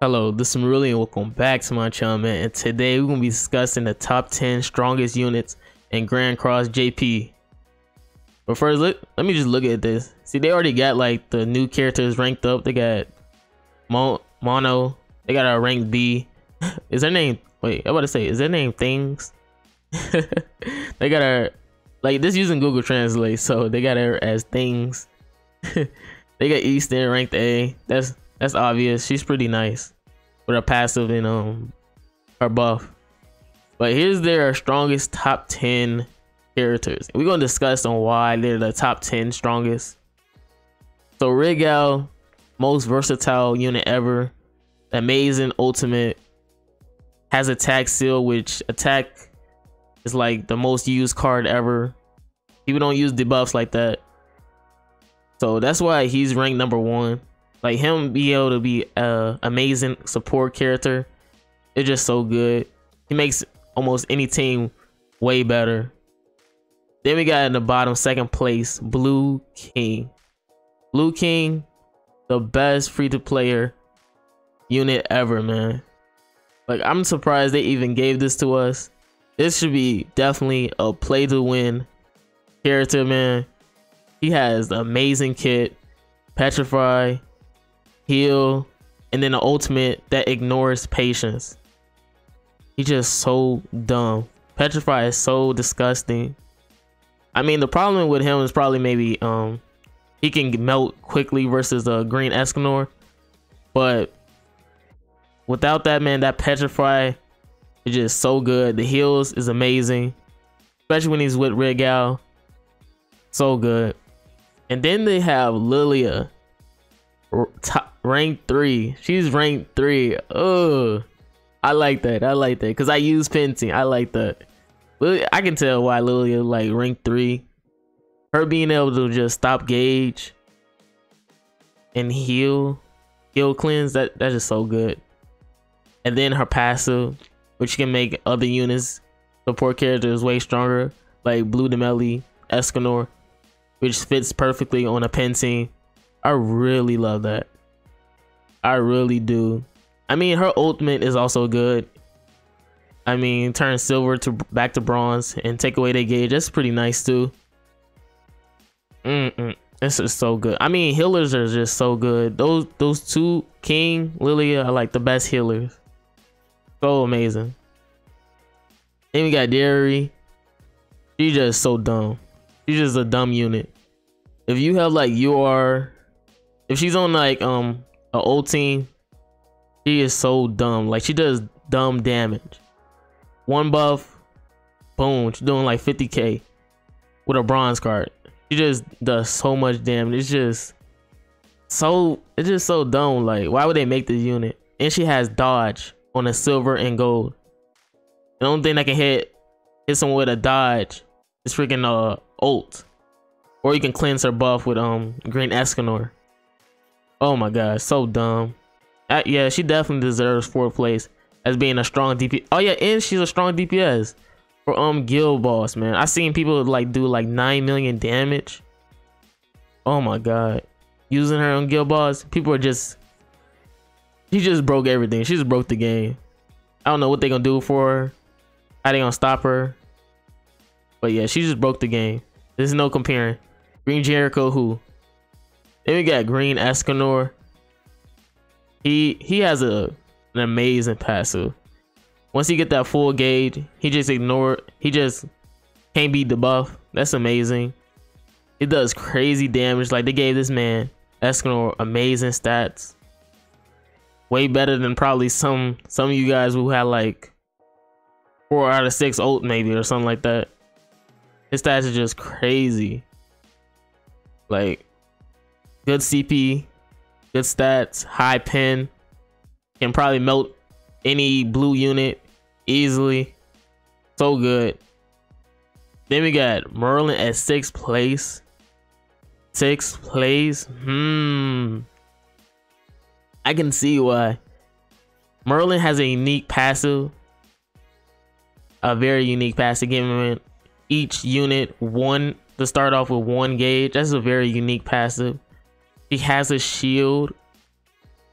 Hello, this is Marilli and welcome back to my channel, man. And today we're gonna be discussing the top 10 strongest units in Grand Cross JP. But first, look, let me just look at this. See, they already got like the new characters ranked up. They got Mo Mono. They got a rank B. Is their name? Wait, I about to say, is their name Things? they got a, like this using Google Translate, so they got her as Things. they got Easton ranked A. That's that's obvious. She's pretty nice with her passive and um her buff. But here's their strongest top 10 characters. We're gonna discuss on why they're the top 10 strongest. So Rigel, most versatile unit ever, amazing ultimate, has attack seal, which attack is like the most used card ever. People don't use debuffs like that. So that's why he's ranked number one. Like him be able to be a amazing support character, it's just so good. He makes almost any team way better. Then we got in the bottom second place, Blue King. Blue King, the best free to player unit ever, man. Like I'm surprised they even gave this to us. This should be definitely a play to win character, man. He has amazing kit, Petrify, heal, and then the ultimate that ignores patience. He's just so dumb. Petrify is so disgusting. I mean, the problem with him is probably maybe um he can melt quickly versus a green Escanor, but without that man, that Petrify is just so good. The heals is amazing, especially when he's with Rigel. So good. And then they have Lilia, top, rank three. She's ranked three. Oh, I like that. I like that because I use Penting. I like that. I can tell why Lilia like rank three. Her being able to just stop gauge and heal, heal cleanse. That that's just so good. And then her passive, which can make other units support characters way stronger, like Blue Demeli, Escanor, which fits perfectly on a Penting. I really love that. I really do. I mean, her ultimate is also good. I mean, turn silver to back to bronze and take away their gauge. That's pretty nice too. Mm -mm. This is so good. I mean, healers are just so good. Those those two, King, Lilia, are like the best healers. So amazing. Then we got Dairy. She's just so dumb. She's just a dumb unit. If you have like you are if she's on like um an old team, she is so dumb. Like she does dumb damage. One buff, boom, she's doing like 50k with a bronze card. She just does so much damage. It's just so it's just so dumb. Like, why would they make this unit? And she has dodge on a silver and gold. The only thing that can hit hit someone with a dodge is freaking uh ult. Or you can cleanse her buff with um green Escanor. Oh my god, so dumb. Uh, yeah, she definitely deserves fourth place as being a strong DP. Oh yeah, and she's a strong DPS for um guild boss, man. I seen people like do like nine million damage. Oh my god, using her on guild boss, people are just. She just broke everything. She just broke the game. I don't know what they gonna do for her. How they gonna stop her? But yeah, she just broke the game. There's no comparing. Green Jericho, who then we got Green Escanor. He he has a an amazing passive. Once he get that full gauge, he just ignore he just can't beat the buff. That's amazing. It does crazy damage. Like they gave this man Escanor amazing stats. Way better than probably some some of you guys who had like four out of six ult maybe or something like that. His stats are just crazy. Like good CP, good stats, high pen, can probably melt any blue unit easily. So good. Then we got Merlin at sixth place. Sixth place. Hmm. I can see why. Merlin has a unique passive. A very unique passive, giving each unit one to start off with one gauge. That's a very unique passive. He has a shield.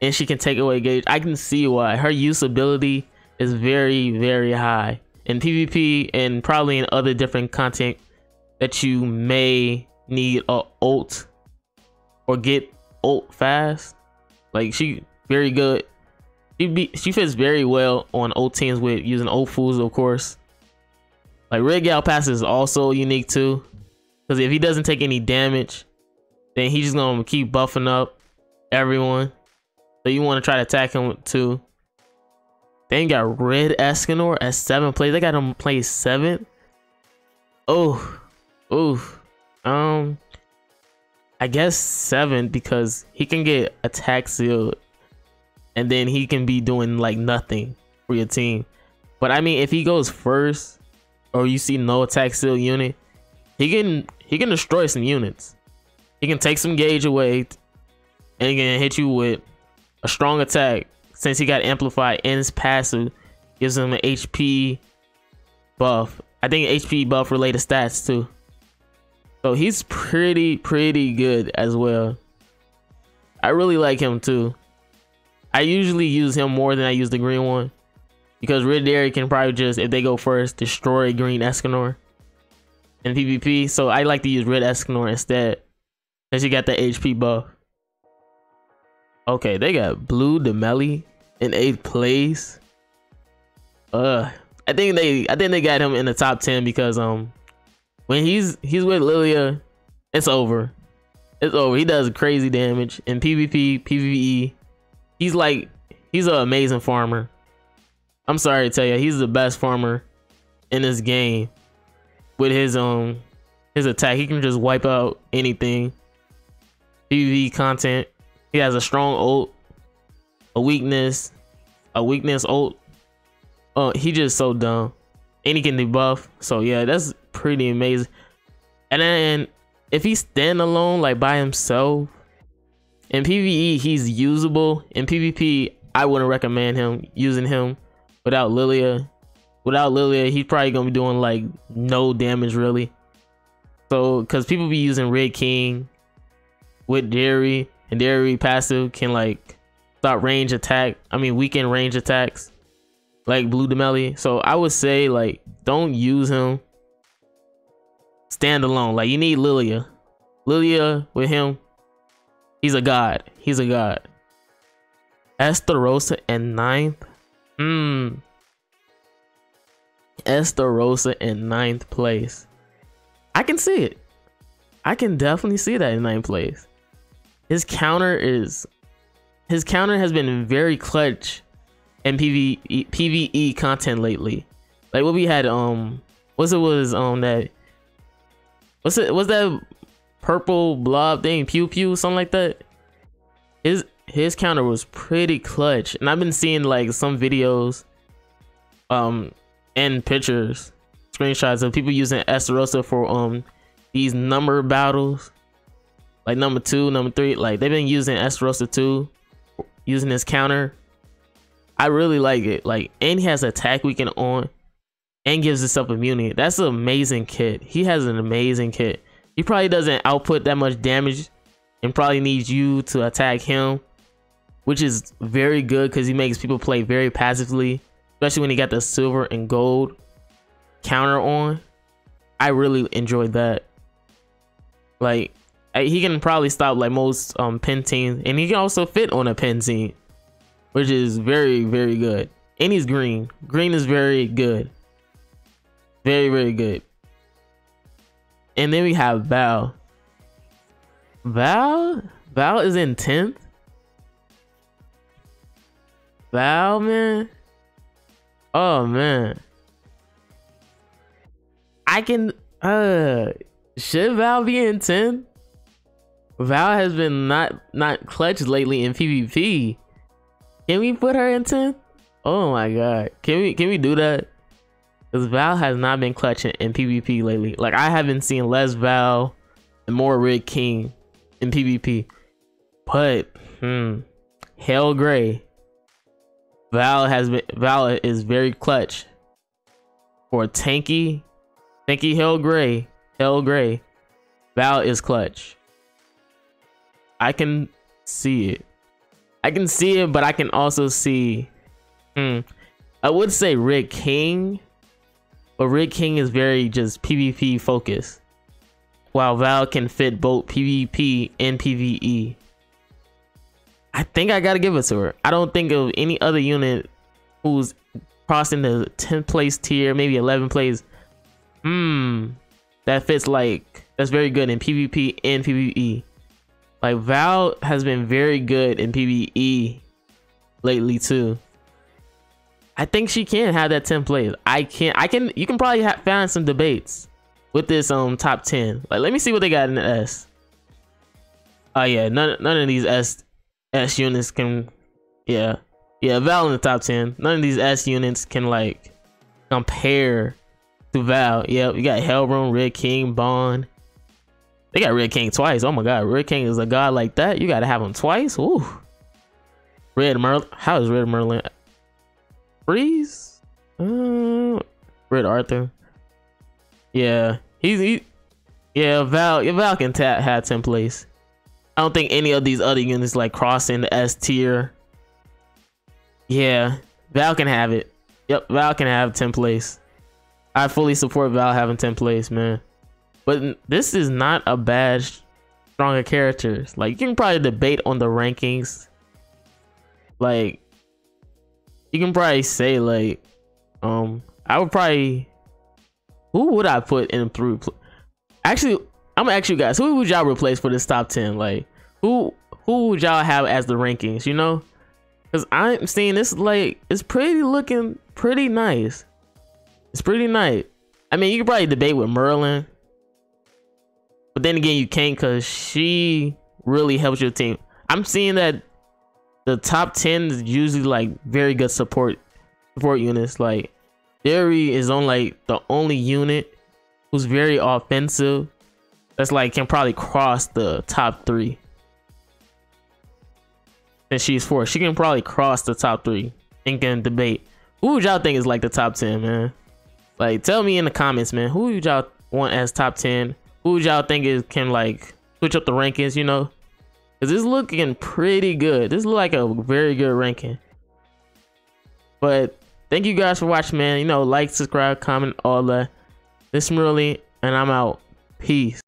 and she can take away gauge. I can see why her usability is very very high in PvP and probably in other different content that you may need a ult or get ult fast. Like she very good. She be she fits very well on ult teams with using ult fools of course. Like Red Gal Pass is also unique too. Because if he doesn't take any damage, then he's just gonna keep buffing up everyone. So you want to try to attack him too. Then got Red Escanor at seven plays. They got him play seven. Oh, oh, um, I guess seven because he can get attack sealed, and then he can be doing like nothing for your team. But I mean, if he goes first, or you see no attack seal unit, he can he can destroy some units. He can take some gauge away, and he can hit you with a strong attack. Since he got amplified and his passive, gives him an HP buff. I think HP buff related stats too. So he's pretty pretty good as well. I really like him too. I usually use him more than I use the green one. Because Red Dairy can probably just, if they go first, destroy Green Escanor in PvP. So I like to use Red Escanor instead. Because you got the HP buff. Okay, they got Blue Demeli in eighth place. Uh, I think they, I think they got him in the top ten because um, when he's he's with Lilia, it's over. It's over. He does crazy damage in PvP, PvE. He's like, he's an amazing farmer. I'm sorry to tell you, he's the best farmer in this game. With his um his attack, he can just wipe out anything. PvP content. He has a strong ult, a weakness, a weakness ult. Oh, uh, he just so dumb. And he can debuff. So yeah, that's pretty amazing. And then if he's stand alone like by himself, in PvE he's usable. In PvP, I wouldn't recommend him using him without Lilia. Without Lilia, he's probably gonna be doing like no damage really. So, cause people be using Red King with Dairy, and Dairy passive can like stop range attack. I mean, weaken range attacks like Blue Demeli. So I would say like don't use him. Stand alone. Like you need Lilia. Lilia with him. He's a god. He's a god. Estarossa in ninth. Hmm. Estarossa in ninth place. I can see it. I can definitely see that in ninth place. His counter is his counter has been very clutch in PvE PvE content lately. Like what we had um what's it was um that what's it was that purple blob thing pew pew something like that. His his counter was pretty clutch and i've been seeing like some videos um and pictures screenshots of people using Estarossa for um these number battles like number two number three like they've been using Estarossa 2 using his counter. I really like it. Like and he has attack weekend on and gives himself immunity. That's an amazing kit. He has an amazing kit. He probably doesn't output that much damage and probably needs you to attack him which is very good because he makes people play very passively, especially when he got the silver and gold counter on. I really enjoyed that. Like he can probably stop like most um teams, and he can also fit on a pen team, which is very very good. And he's green. Green is very good. Very very good. And then we have Val. Val, Val is in tenth. Val, man. Oh man. I can uh should Val be in 10? Val has been not not clutch lately in PvP. Can we put her in 10? Oh my god. Can we can we do that? Because Val has not been clutching in PvP lately. Like I haven't seen less Val and more Red King in PvP. But hmm. Hell Gray Val has been Val is very clutch for tanky, tanky Hell Gray, Hell Gray. Val is clutch. I can see it. I can see it, but I can also see. Hmm, I would say Rick King, but Red King is very just PvP focused, while Val can fit both PvP and PvE. I think I gotta give it to her. I don't think of any other unit who's crossing the 10th place tier, maybe 11 place. Hmm, that fits like that's very good in PvP and PvE. Like Val has been very good in PvE lately too. I think she can have that 10 place. I can I can you can probably find some debates with this um top 10. Like let me see what they got in the S. Oh yeah, none none of these S S units can yeah. Yeah, Val in the top 10. None of these S units can like compare to Val. Yeah, we got Helbram, Red King, Bond. They got Red King twice. Oh my god, Red King is a god like that. You gotta have him twice. Ooh. Red Merlin. How is Red Merlin? Freeze? Uh, Red Arthur. Yeah, he's he. Yeah, Val. Val can tap have 10 place. I don't think any of these other units like crossing the S tier. Yeah, Val can have it. Yep, Val can have 10 place. I fully support Val having 10 place, man. But this is not a bad stronger characters. Like you can probably debate on the rankings. Like you can probably say like um I would probably who would I put in through actually I'm gonna ask you guys who would y'all replace for this top 10 like who who would y'all have as the rankings you know? Because I'm seeing this like it's pretty looking pretty nice. It's pretty nice. I mean you could probably debate with Merlin but then again, you can't because she really helps your team. I'm seeing that the top 10 is usually like very good support support units. Like Derry is on like the only unit who's very offensive. That's like can probably cross the top three. And she's four. She can probably cross the top three and can debate. Who would y'all think is like the top 10, man? Like tell me in the comments, man. Who would y'all want as top 10? Who y'all think is can like switch up the rankings, you know? Cause this looking pretty good. This look like a very good ranking. But thank you guys for watching, man. You know, like, subscribe, comment, all that. This is Merlin, and I'm out. Peace.